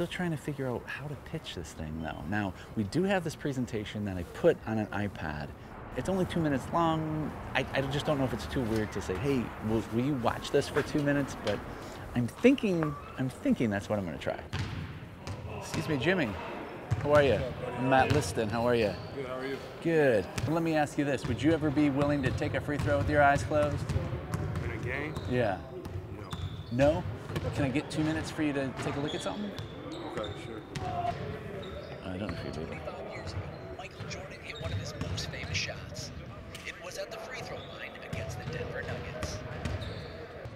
still trying to figure out how to pitch this thing though. Now, we do have this presentation that I put on an iPad. It's only two minutes long. I, I just don't know if it's too weird to say, hey, will, will you watch this for two minutes? But I'm thinking, I'm thinking that's what I'm gonna try. Excuse me, Jimmy. How are you? I'm Matt Liston. How are you? Good, how are you? Good. Well, let me ask you this. Would you ever be willing to take a free throw with your eyes closed? In a game? Yeah. No. No? Can I get two minutes for you to take a look at something? Okay, sure. I don't know if you do. 25 years ago, Michael Jordan hit one of his most famous shots. It was at the free throw line against the Denver Nuggets.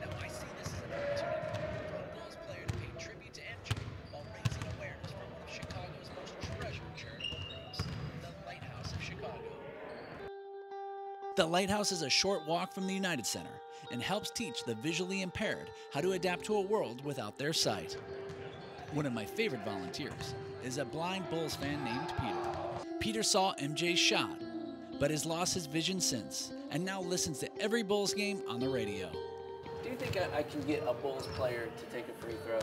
Now, I see this as an opportunity for a Bulls player to pay tribute to MJ while raising awareness for one of Chicago's most treasured charitable groups, the Lighthouse of Chicago. The Lighthouse is a short walk from the United Center and helps teach the visually impaired how to adapt to a world without their sight. One of my favorite volunteers is a blind Bulls fan named Peter. Peter saw MJ's shot, but has lost his vision since, and now listens to every Bulls game on the radio. Do you think I, I can get a Bulls player to take a free throw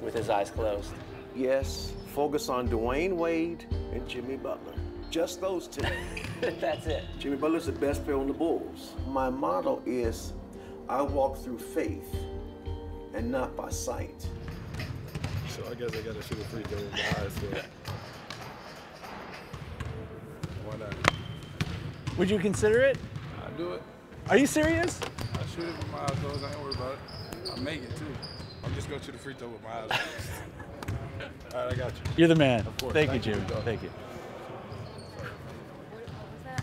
with his eyes closed? Yes, focus on Dwyane Wade and Jimmy Butler. Just those two. That's it. Jimmy Butler's the best player on the Bulls. My motto is I walk through faith and not by sight. So I guess I gotta shoot a free throw with my eyes closed. Why not? Would you consider it? I do it. Are you serious? I shoot it with my eyes closed. I ain't worried about it. I make it too. I'm just gonna shoot a free throw with my eyes closed. All right, I got you. You're the man. Of course. Thank, Thank you, you. Jimmy. Thank you.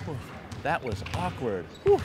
Whew, That was awkward. Whew.